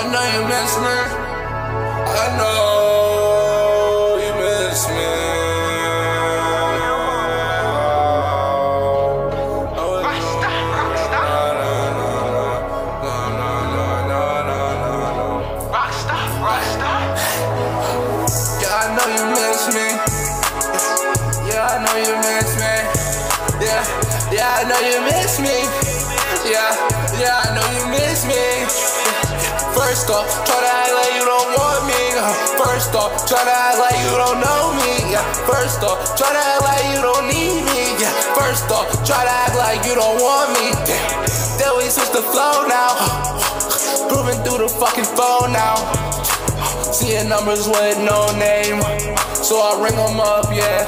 I know you miss me. I know you miss me. Yeah, I know you miss me. Yeah, I know you miss me. Yeah, yeah, I know you miss me. First off, try to act like you don't want me. First off, try to act like you don't know me. First off, try to act like you don't need me. First off, try to act like you don't want me. Then we switch the flow now. Proving through the fucking phone now. Seeing numbers with no name. So I ring them up, yeah.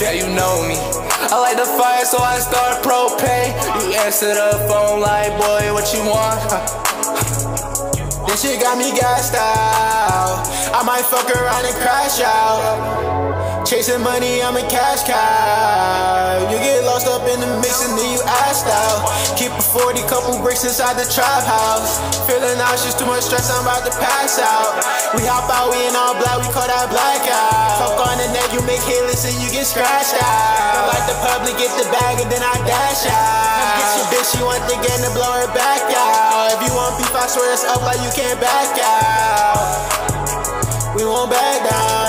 Yeah, you know me. I like the fire, so I start propane. You answer the phone like, boy, what you want? This shit got me gassed out. I might fuck around and crash out. Chasing money, I'm a cash cow. You get lost up in the mix and then you assed out. Keep a 40 couple bricks inside the trap house. Feeling nauseous, too much stress, I'm about to pass out. We hop out, we in all black, we call that blackout. Talk on the net, you make hitless and you get scratched out. Like the public, get the bag and then I dash out. Bitch, you want the game to blow her back out. If you want beef, I swear it's up like you can't back out. We won't back down.